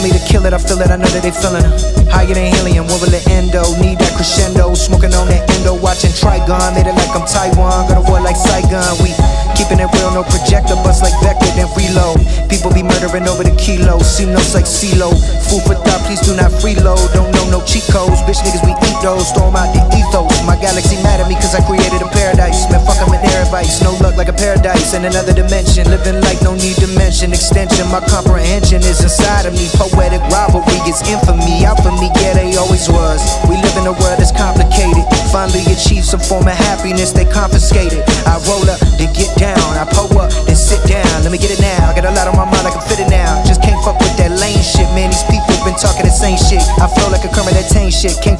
it, I feel it, I know that they feeling her. Higher than helium, what will it endo? Need that crescendo, smoking on that endo, watching Trigun. Made it like I'm Taiwan, got a war like Saigon. We keeping it real, no projector, bust like Vector, then reload. People be murdering over the kilo, seem notes like CeeLo. Food for thought, please do not freeload. Don't know no cheat codes, bitch niggas we eat those. Throw 'em out the ethos. My galaxy mad at me cause I created a paradise. Man, fuck 'em in their advice. No like a paradise in another dimension. Living like no need dimension. Extension, my comprehension is inside of me. Poetic rivalry is infamy. Out for me, yeah, they always was. We live in a world that's complicated. Finally achieve some form of happiness, they confiscated. I roll up, then get down. I pull up, then sit down. Let me get it now. I got a lot on my mind, I can fit it now. Just can't fuck with that lame shit, man. These people been talking the same shit. I flow like a Kermit that tame shit. Can't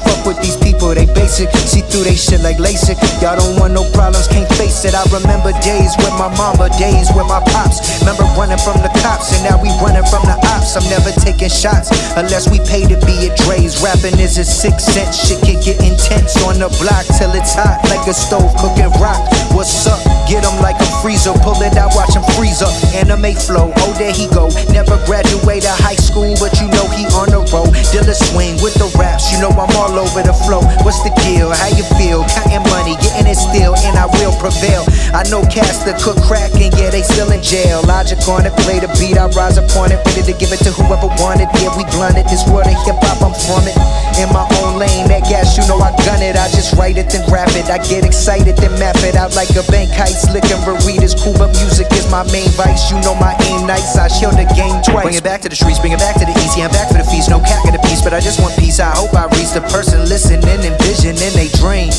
through they shit like LASIK. Y'all don't want no problems, can't face it. I remember days with my mama, days with my pops. Remember running from the cops, and now we running from the ops. I'm never taking shots unless we pay to be at Dre's. Rapping is a six cent shit, can get intense on the block till it's hot like a stove cooking rock. What's up? Get Get 'em like a freezer, pull it out, watch him freeze up. Anime flow, oh there he go. Never graduated high school, but Dilla swing with the raps, you know I'm all over the flow. What's the deal? How you feel? Counting money, getting it still, and I will prevail. I know cats that cook crack, and yeah, they still in jail. Logic on it, play the beat, I rise upon it, ready to give it to whoever wanted. Yeah, we blunted this world of hip hop, I'm from it. In my I get excited, then map it out like a bank heist. Licking burritos, cool, but music is my main vice. You know my aim nice, I shield the game twice. Bring it back to the streets, bring it back to the easy. I'm back for the feast, no cat of the peace, but I just want peace. I hope I reach the person listening, envisioning they dreams.